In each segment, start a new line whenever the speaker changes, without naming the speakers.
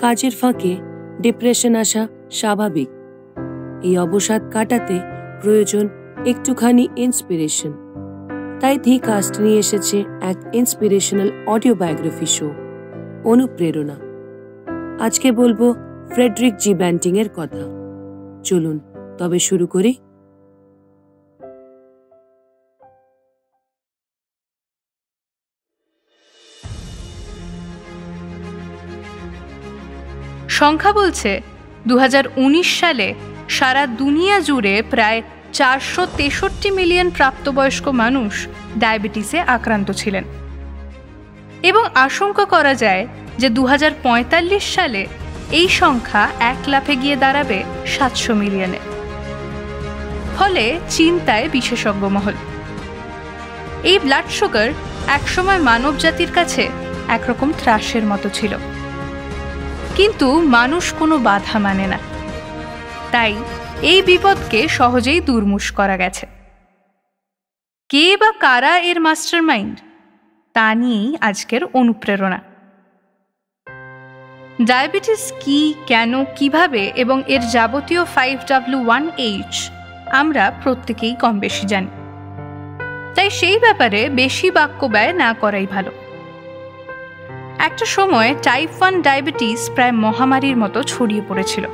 কাজের ফাঁকে ডিপ্রেশন আসা স্বাভাবিক। এই অবসাদ কাটাতে প্রয়োজন একটুখানি ইন্সপিরেশন তাই ধি কাস্ট নিয়ে এসেছে এক ইন্সপিরেশনাল অডিও বায়োগ্রাফি শো অনুপ্রেরণা। আজকে বলব ফ্রেডরিক জি ব্যান্টিং এর কথা। চলুন, তবে শুরু করি
সংখ্যা বলছে দু হাজার উনিশ সালে সারা দুনিয়া জুড়ে প্রায় চারশো তেষট্টি মিলিয়ন প্রাপ্তবয়স্ক মানুষ ডায়াবেটিসে আক্রান্ত ছিলেন। এবং আশঙ্কা করা যায় যে দু হাজার পঁয়তাল্লিশ সালে এই সংখ্যা এক লাফে গিয়ে দাঁড়াবে সাতশো মিলিয়নে। ফলে চিন্তায় বিশেষজ্ঞ মহল। এই ব্লাড সুগার একসময় মানব জাতির কাছে একরকম ত্রাসের মতো ছিল। কিন্তু মানুষ কোনো বাধা মানে না। তাই এই বিপদকে সহজেই দুর্মুষ করা গেছে। কে বা কারা এর মাস্টার মাইন্ড তা নিয়েই আজকের অনুপ্রেরণা। ডায়াবেটিস কি, কেন, কীভাবে এবং এর যাবতীয় ফাইভ ডাব্লিউ ওয়ান এইচ আমরা প্রত্যেকেই কম বেশি জানি। তাই সেই ব্যাপারে বেশি বাক্য ব্যয় না করাই ভালো। একটা সময় টাইপ ওয়ান ডায়াবেটিস প্রায় মহামারীর মতো ছড়িয়ে পড়েছিল।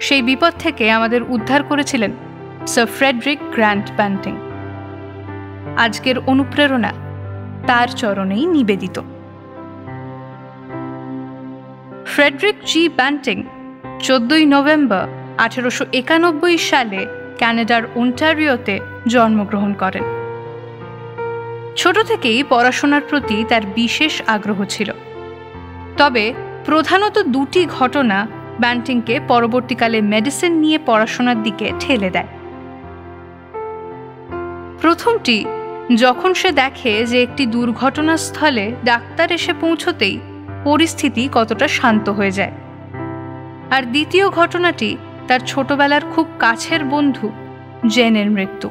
সেই বিপদ থেকে আমাদের উদ্ধার করেছিলেন স্যার ফ্রেডরিক গ্র্যান্ট ব্যান্টিং। আজকের অনুপ্রেরণা তার চরণেই নিবেদিত। ফ্রেডরিক জি ব্যান্টিং চোদ্দই নভেম্বর আঠেরোশো একানব্বই সালে ক্যানাডার ওন্টারিওতে জন্মগ্রহণ করেন। ছোট থেকেই পড়াশোনার প্রতি তার বিশেষ আগ্রহ ছিল। তবে প্রধানত দুটি ঘটনা ব্যান্টিংকে পরবর্তীকালে মেডিসিন নিয়ে পড়াশোনার দিকে ঠেলে দেয়। প্রথমটি, যখন সে দেখে যে একটি দুর্ঘটনাস্থলে ডাক্তার এসে পৌঁছতেই পরিস্থিতি কতটা শান্ত হয়ে যায়। আর দ্বিতীয় ঘটনাটি তার ছোটবেলার খুব কাছের বন্ধু জেনের মৃত্যু,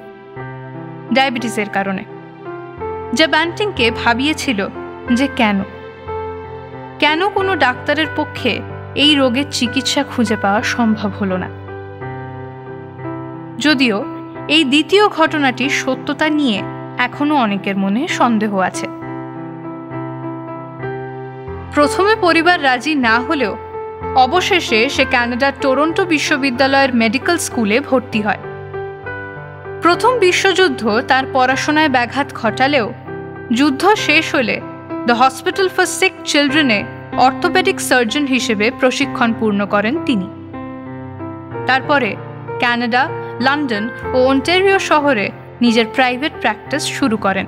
ডায়াবেটিসের কারণে। যা ব্যান্টিংকে ভাবিয়েছিল যে কেন? কেন কোনো ডাক্তারের পক্ষে এই রোগের চিকিৎসা খুঁজে পাওয়া সম্ভব হলো না? যদিও এই দ্বিতীয় ঘটনাটির সত্যতা নিয়ে এখনও অনেকের মনে সন্দেহ আছে। প্রথমে পরিবার রাজি না হলেও অবশেষে সে ক্যানাডার টরন্টো বিশ্ববিদ্যালয়ের মেডিকেল স্কুলে ভর্তি হয়। প্রথম বিশ্বযুদ্ধ তার পড়াশোনায় ব্যাঘাত ঘটালেও যুদ্ধ শেষ হলে দ্য হসপিটাল ফর সিক চিলড্রেনে অর্থোপেডিক সার্জন হিসেবে প্রশিক্ষণ পূর্ণ করেন তিনি। তারপরে ক্যানাডা লন্ডন ও অন্টেরিও শহরে নিজের প্রাইভেট প্র্যাকটিস শুরু করেন।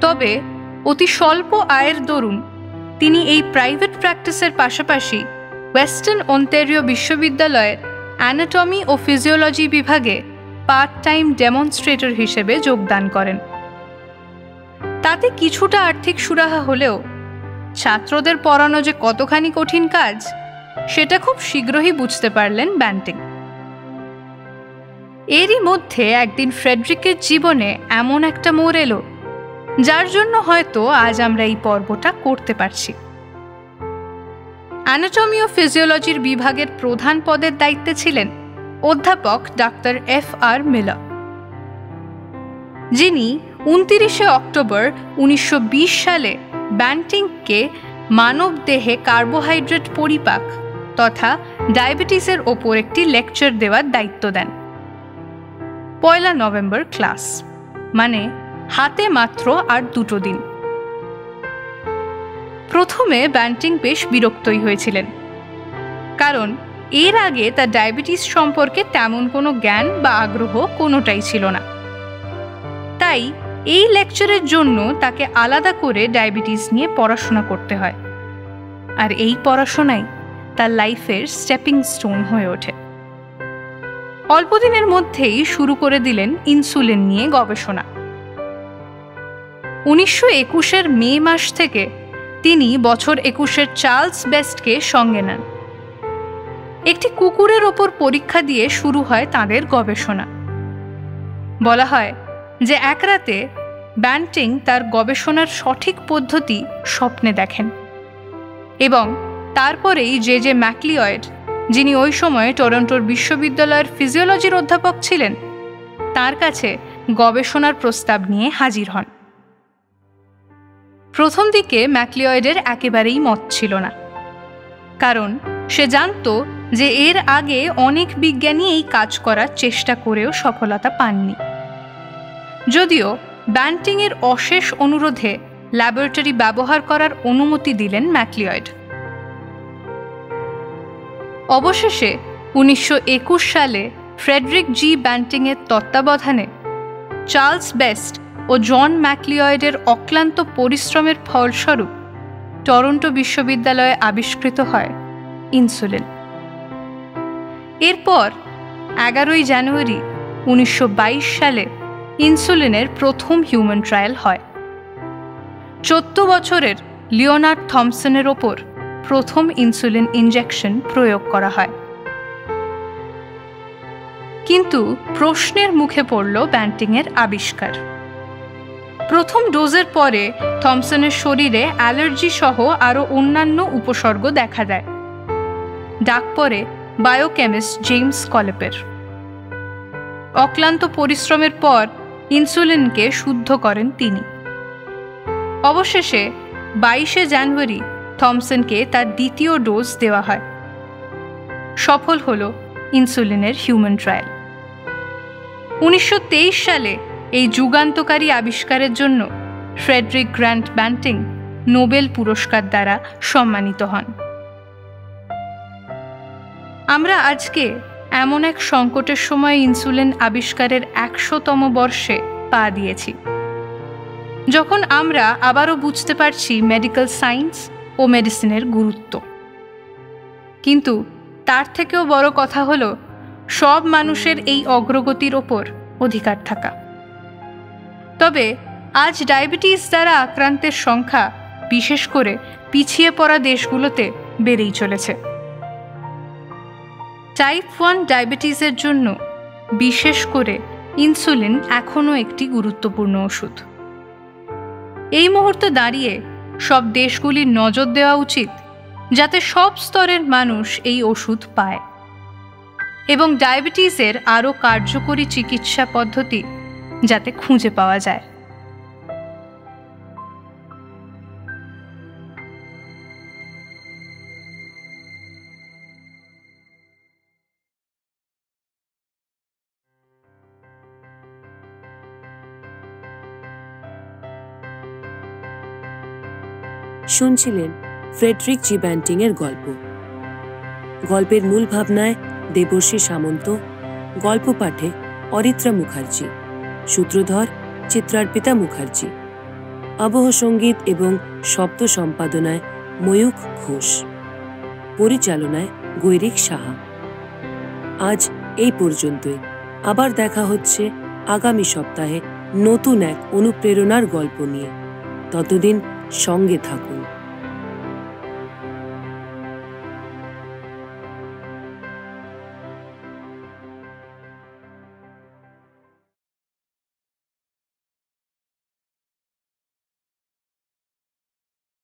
তবে অতি স্বল্প আয়ের দরুন তিনি এই প্রাইভেট প্র্যাকটিসের পাশাপাশি ওয়েস্টার্ন অন্টেরিও বিশ্ববিদ্যালয়ের অ্যানাটমি ও ফিজিওলজি বিভাগে পার্ট টাইম ডেমনস্ট্রেটর হিসেবে যোগদান করেন। তাতে কিছুটা আর্থিক সুরাহা হলেও ছাত্রদের পড়ানো যে কতখানি কঠিন কাজ, সেটা খুব শীঘ্রই বুঝতে পারলেন ব্যান্টিং। এরই মধ্যে একদিন ফ্রেডরিকের জীবনে এমন একটা মোড় এলো, যার জন্য হয়তো আজ আমরা এই পর্বটা করতে পারছি। অ্যানাটমি ও ফিজিওলজির বিভাগের প্রধান পদের দায়িত্বে ছিলেন অধ্যাপক ডাক্তার এফ আর মিলা যিনি উনতিরিশে অক্টোবর উনিশশো বিশ সালে ব্যান্টিংকে মানব দেহে কার্বোহাইড্রেট পরিপাক তথা ডায়াবেটিসের ওপর একটি লেকচার দেওয়ার দায়িত্ব দেন। পয়লা নভেম্বর ক্লাস মানে হাতে মাত্র আর দুটো দিন। প্রথমে ব্যান্টিং বেশ বিরক্তই হয়েছিলেন। কারণ এর আগে তার ডায়াবেটিস সম্পর্কে তেমন কোনো জ্ঞান বা আগ্রহ কোনোটাই ছিল না। তাই এই লেকচারের জন্য তাকে আলাদা করে ডায়াবেটিস নিয়ে পড়াশোনা করতে হয়। আর এই পড়াশোনাই তার লাইফের স্টেপিং স্টোন হয়ে ওঠে। অল্পদিনের মধ্যেই শুরু করে দিলেন ইনসুলিন নিয়ে গবেষণা। উনিশশো একুশের মে মাস থেকে তিনি বছর একুশের চার্লস বেস্টকে সঙ্গে নেন। একটি কুকুরের ওপর পরীক্ষা দিয়ে শুরু হয় তাদের গবেষণা। বলা হয় যে এক রাতে ব্যান্টিং তার গবেষণার সঠিক পদ্ধতি স্বপ্নে দেখেন এবং তারপরেই জে জে ম্যাকলিয়েড যিনি ওই সময়ে টরন্টোর বিশ্ববিদ্যালয়ের ফিজিওলজির অধ্যাপক ছিলেন, তার কাছে গবেষণার প্রস্তাব নিয়ে হাজির হন। প্রথম দিকে ম্যাকলিয়েডের একেবারেই মত ছিল না। কারণ সে জানত যে এর আগে অনেক বিজ্ঞানী এই কাজ করার চেষ্টা করেও সফলতা পাননি। যদিও ব্যান্টিংয়ের অশেষ অনুরোধে ল্যাবরেটরি ব্যবহার করার অনুমতি দিলেন ম্যাকলিয়েড অবশেষে উনিশশো একুশ সালে ফ্রেডরিক জি ব্যান্টিংয়ের তত্ত্বাবধানে চার্লস বেস্ট ও জন ম্যাকলিয়েডের অক্লান্ত পরিশ্রমের ফলস্বরূপ টরন্টো বিশ্ববিদ্যালয়ে আবিষ্কৃত হয় ইনসুলিন। এরপর এগারোই জানুয়ারি উনিশশো বাইশ সালে ইনসুলিনের প্রথম হিউম্যান ট্রায়াল হয়। চোদ্দ বছরের লিওনার্ড থমসনের ওপর প্রথম ইনসুলিন ইনজেকশন প্রয়োগ করা হয়। কিন্তু প্রশ্নের মুখে পড়ল ব্যান্টিংয়ের আবিষ্কার। প্রথম ডোজের পরে থমসনের শরীরে অ্যালার্জি সহ আরও অন্যান্য উপসর্গ দেখা দেয়। ডাক পরে বায়োকেমিস্ট জেমস কলেপের। অক্লান্ত পরিশ্রমের পর ইনসুলিনকে শুদ্ধ করেন তিনি। অবশেষে বাইশে জানুয়ারি থমসনকে তার দ্বিতীয় ডোজ দেওয়া হয়। সফল হল ইনসুলিনের হিউম্যান ট্রায়াল। উনিশশো তেইশ সালে এই যুগান্তকারী আবিষ্কারের জন্য ফ্রেডরিক গ্র্যান্ট ব্যান্টিং নোবেল পুরস্কার দ্বারা সম্মানিত হন। আমরা আজকে এমন এক সংকটের সময় ইনসুলিন আবিষ্কারের একশোতম বর্ষে পা দিয়েছি। যখন আমরা আবারও বুঝতে পারছি মেডিকেল সায়েন্স ও মেডিসিনের গুরুত্ব। কিন্তু তার থেকেও বড় কথা হলো, সব মানুষের এই অগ্রগতির ওপর অধিকার থাকা। তবে আজ ডায়াবেটিস দ্বারা আক্রান্তের সংখ্যা, বিশেষ করে পিছিয়ে পড়া দেশগুলোতে বেড়েই চলেছে। টাইপ ওয়ান ডায়াবেটিসের জন্য বিশেষ করে ইনসুলিন এখনও একটি গুরুত্বপূর্ণ ওষুধ। এই মুহূর্তে দাঁড়িয়ে সব দেশগুলির নজর দেওয়া উচিত যাতে সব স্তরের মানুষ এই ওষুধ পায়। এবং ডায়াবেটিসের আরও কার্যকরী চিকিৎসা পদ্ধতি যাতে খুঁজে পাওয়া যায়।
শুনছিলেন ফ্রেডরিক জি ব্যান্টিংয়ের গল্প। গল্পের মূল ভাবনায় দেবর্ষী সামন্ত গল্প পাঠে অরিত্রা মুখার্জি। সূত্রধর চিত্রার্পিতা মুখার্জি। আবহ সংগীত এবং শব্দ সম্পাদনায় ময়ূখ ঘোষ। পরিচালনায় গৈরিক সাহা। আজ এই পর্যন্তই। আবার দেখা হচ্ছে আগামী সপ্তাহে নতুন এক অনুপ্রেরণার গল্প নিয়ে। ততদিন সঙ্গে থাকুন।